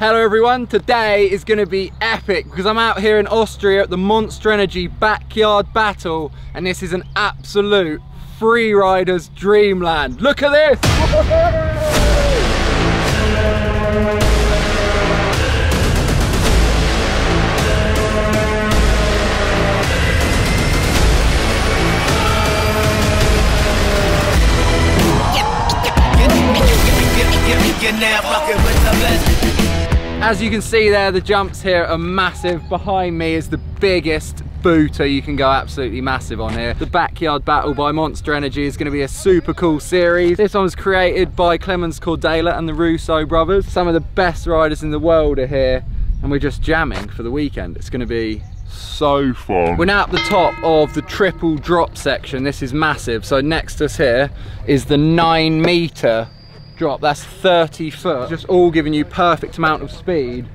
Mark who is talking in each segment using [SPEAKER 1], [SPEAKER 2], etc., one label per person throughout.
[SPEAKER 1] Hello everyone, today is going to be epic because I'm out here in Austria at the Monster Energy Backyard Battle and this is an absolute free rider's dreamland. Look at this! As you can see there, the jumps here are massive. Behind me is the biggest booter you can go absolutely massive on here. The Backyard Battle by Monster Energy is going to be a super cool series. This one was created by Clemens Kaudela and the Russo brothers. Some of the best riders in the world are here and we're just jamming for the weekend. It's going to be so fun. We're now at the top of the triple drop section. This is massive. So next to us here is the nine meter drop. That's 30 foot. Just all giving you perfect amount of speed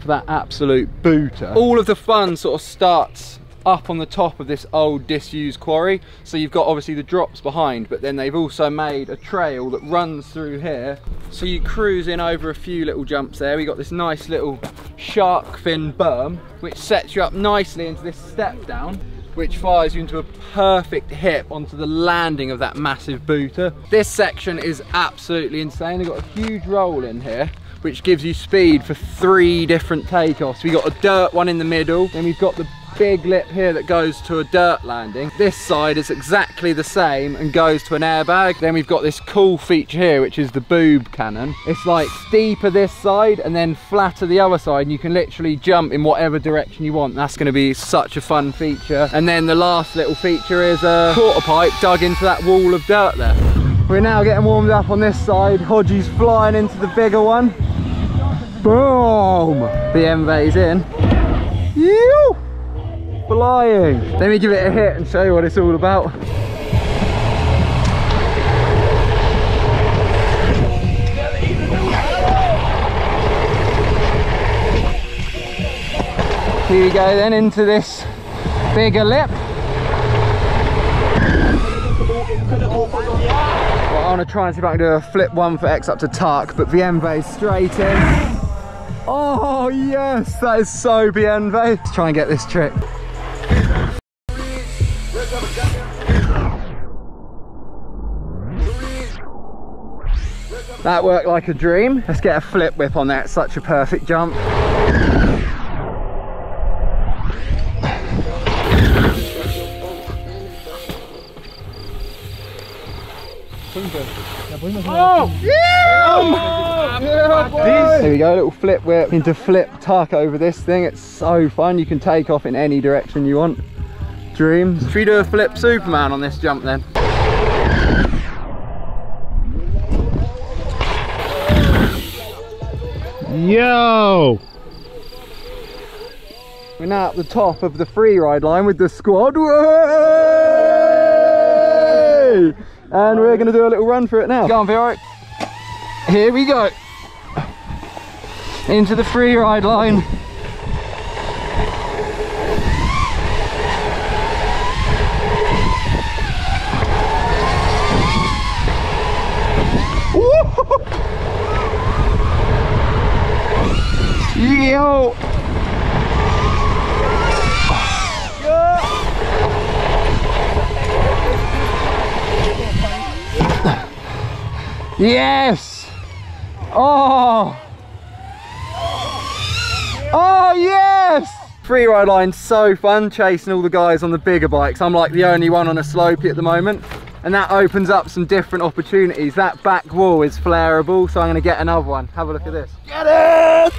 [SPEAKER 1] for that absolute booter. All of the fun sort of starts up on the top of this old disused quarry. So you've got obviously the drops behind, but then they've also made a trail that runs through here. So you cruise in over a few little jumps there. We got this nice little shark fin berm, which sets you up nicely into this step down which fires you into a perfect hip onto the landing of that massive booter. This section is absolutely insane. They've got a huge roll in here which gives you speed for three different takeoffs. We've got a dirt one in the middle, then we've got the big lip here that goes to a dirt landing. This side is exactly the same and goes to an airbag. Then we've got this cool feature here, which is the boob cannon. It's like steeper this side and then flatter the other side. And you can literally jump in whatever direction you want. That's gonna be such a fun feature. And then the last little feature is a quarter pipe dug into that wall of dirt there. We're now getting warmed up on this side. Hodgie's flying into the bigger one. Boom! The MV's in. Ew! Flying. Let me give it a hit and show you what it's all about. Here we go then into this bigger lip. Well, I want to try and see if I can do a flip one for X up to tuck, but Bienve straight in. Oh yes, that is so Bienve. Let's try and get this trick. That worked like a dream. Let's get a flip whip on that. Such a perfect jump. Oh! Yeah! yeah there we go, little flip whip into flip tuck over this thing. It's so fun. You can take off in any direction you want. Dreams. Should we do a flip Superman on this jump then?
[SPEAKER 2] Yo!
[SPEAKER 1] We're now at the top of the free ride line with the squad. Way! And we're going to do a little run for it now. Go on, alright. Here we go. Into the free ride line. Yes! Oh! Oh yes! Free ride line so fun chasing all the guys on the bigger bikes. I'm like the only one on a slopey at the moment and that opens up some different opportunities. That back wall is flareable, so I'm gonna get another one. Have a look at this. Get it!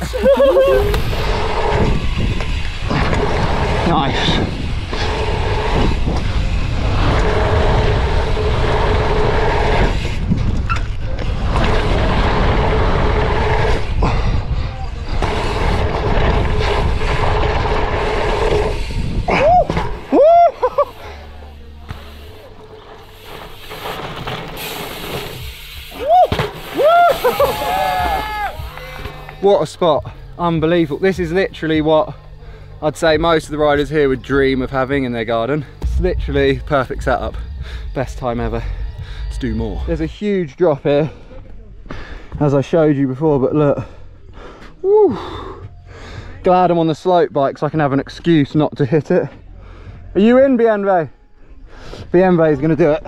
[SPEAKER 1] nice. What a spot unbelievable this is literally what I'd say most of the riders here would dream of having in their garden it's literally perfect setup best time ever let's do more there's a huge drop here as I showed you before but look Woo. Glad I'm on the slope bike so I can have an excuse not to hit it. Are you in, Bienve? Bienve is going to do it.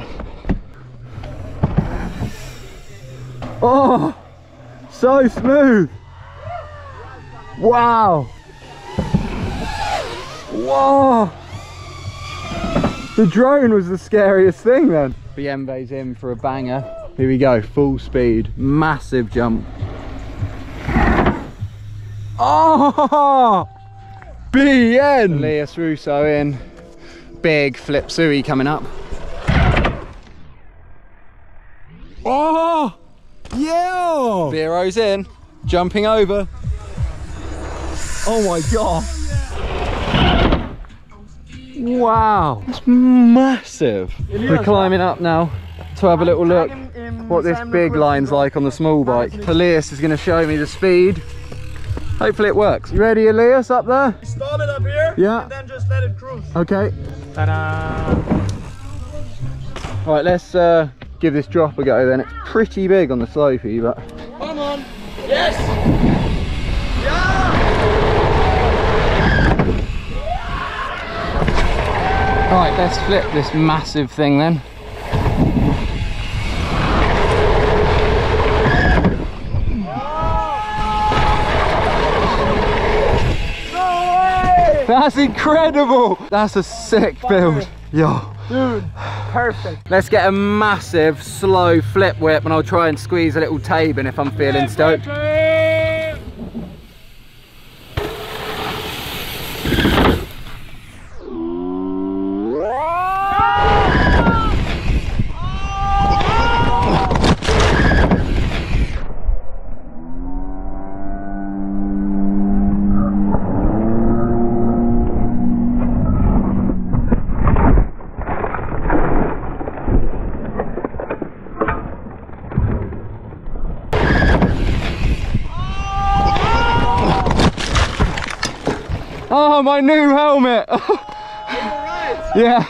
[SPEAKER 1] Oh, so smooth. Wow. Whoa. The drone was the scariest thing then. Bienve's in for a banger. Here we go, full speed, massive jump. Oh! BN! Elias Russo in. Big flip sui coming up. Oh! Yeah! Vero's in, jumping over. Oh my god. Wow, it's massive. We're climbing up now to have a little look what this big line's like on the small bike. Elias is going to show me the speed. Hopefully it works. You ready, Elias, up there?
[SPEAKER 3] Start it up here,
[SPEAKER 1] Yeah.
[SPEAKER 3] and then just let it cruise.
[SPEAKER 1] Okay.
[SPEAKER 3] Ta-da!
[SPEAKER 1] All right, let's uh, give this drop a go then. It's pretty big on the slopey, but
[SPEAKER 3] Come on! Yes!
[SPEAKER 1] All right, let's flip this massive thing then. That's incredible! That's a sick build. Yo.
[SPEAKER 3] Dude, perfect.
[SPEAKER 1] Let's get a massive slow flip whip and I'll try and squeeze a little tabe in if I'm feeling stoked. Oh, my new helmet! yeah.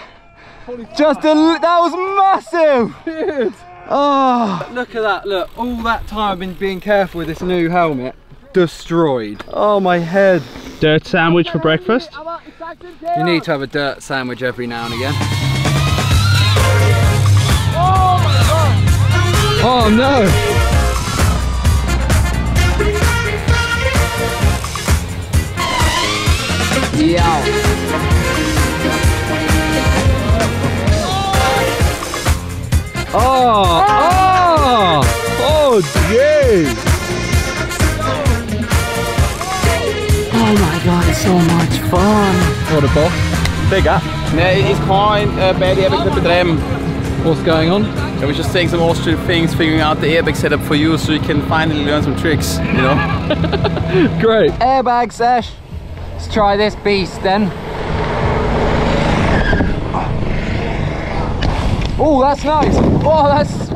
[SPEAKER 1] Just a, li- that was massive! Dude. Oh, look at that, look, all that time I've been being careful with this new helmet. Destroyed. Oh, my head.
[SPEAKER 2] Dirt sandwich for breakfast.
[SPEAKER 1] You need to have a dirt sandwich every now and again. Oh no! Oh! Oh! Oh, jeez! Oh my god, it's so much fun! What a boss. Big up.
[SPEAKER 4] Nee, it's fine. Uh, bij the airbag met rem.
[SPEAKER 1] What's going on?
[SPEAKER 4] Was just saying some Austrian things, figuring out the airbag setup for you so you can finally learn some tricks, you know?
[SPEAKER 1] Great. Airbag sesh. Let's try this beast then. Oh, that's nice. Oh, that's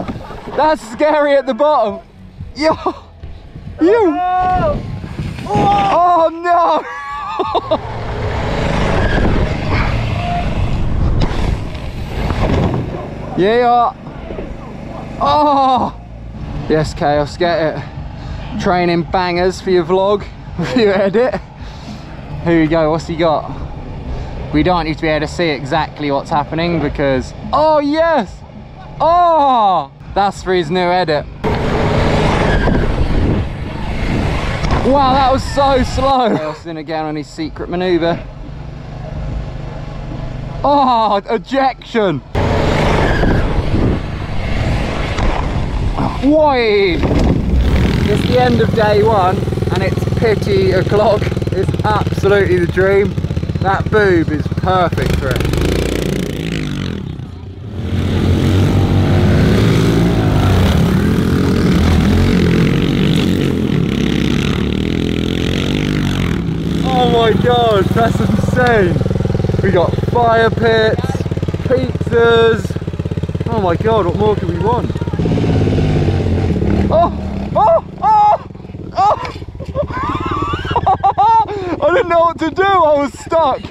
[SPEAKER 1] that's scary at the bottom. Yo, you. Oh no. yeah. Oh. Yes, chaos. Get it training bangers for your vlog, for your edit. Here we go, what's he got? We don't need to be able to see exactly what's happening because, oh yes! Oh! That's for his new edit. Wow, that was so slow. Austin again on his secret maneuver. Oh, ejection! Wide! It's the end of day one and it's pity o'clock. It's absolutely the dream. That boob is perfect for it. Oh my god, that's insane. We got fire pits, pizzas. Oh my god, what more could we want? to do. I was stuck.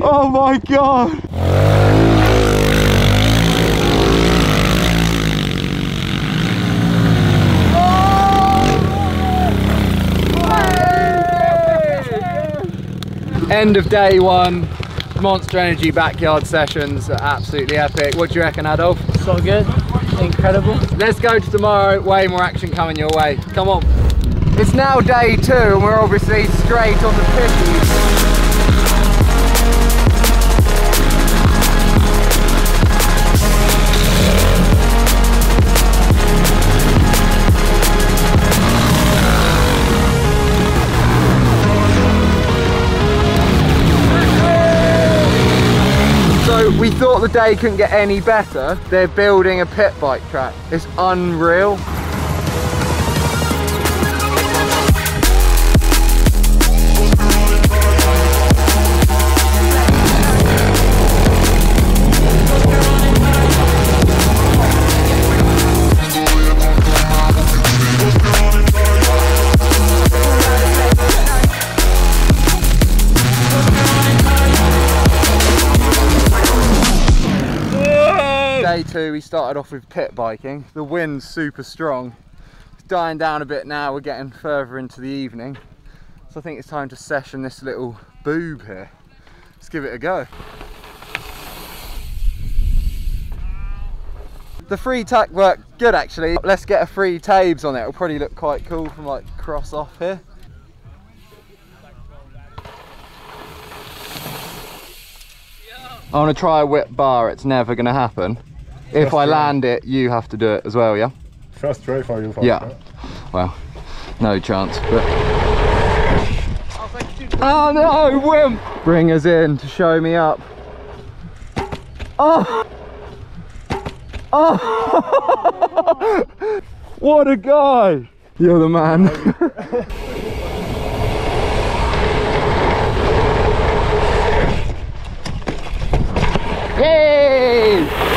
[SPEAKER 1] Oh my God. End of day one, Monster Energy backyard sessions, absolutely epic. What do you reckon, Adolf?
[SPEAKER 3] So good, incredible.
[SPEAKER 1] Let's go to tomorrow, way more action coming your way. Come on. It's now day two and we're obviously straight on the 50s. The day couldn't get any better. They're building a pit bike track. It's unreal. We started off with pit biking. The wind's super strong. It's dying down a bit now. We're getting further into the evening. So I think it's time to session this little boob here. Let's give it a go. The free tack worked good actually. Let's get a free tabes on it. It'll probably look quite cool from like cross off here. I want to try a whip bar. It's never going to happen. If I land it, you have to do it as well, yeah?
[SPEAKER 5] First try for you. First,
[SPEAKER 1] Yeah. Well, no chance, but. Oh no, Wimp! Bring us in to show me up. Oh! Oh! what a guy! You're the man. Hey!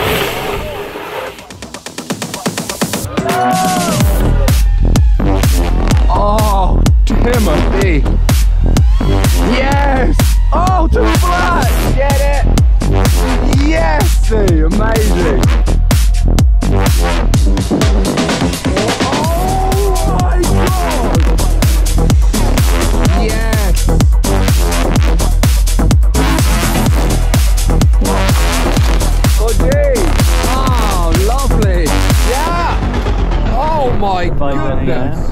[SPEAKER 1] My goodness.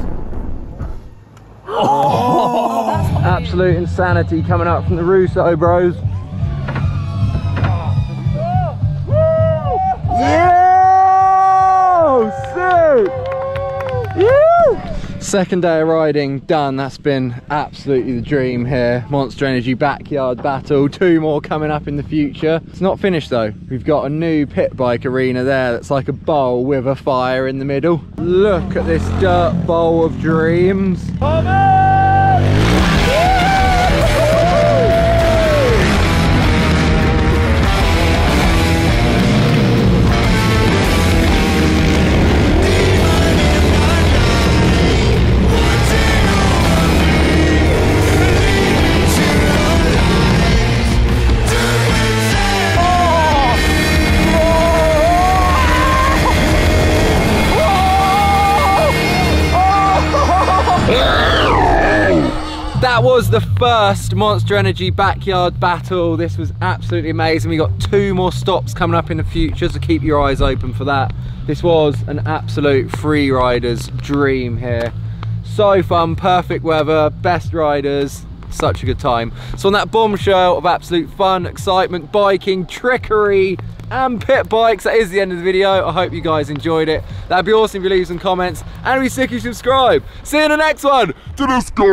[SPEAKER 1] Oh, absolute insanity coming up from the Russo bros. Yeah! Sick! Yeah! Second day of riding done. That's been absolutely the dream here. Monster Energy backyard battle. Two more coming up in the future. It's not finished though. We've got a new pit bike arena there that's like a bowl with a fire in the middle. Look at this dirt bowl of dreams. That was the first Monster Energy backyard battle. This was absolutely amazing. We got two more stops coming up in the future, so keep your eyes open for that. This was an absolute free rider's dream here. So fun, perfect weather, best riders, such a good time. So on that bombshell of absolute fun, excitement, biking, trickery, and pit bikes, that is the end of the video. I hope you guys enjoyed it. That'd be awesome if you leave some comments, and be sick you subscribe. See you in the next one. To the sky.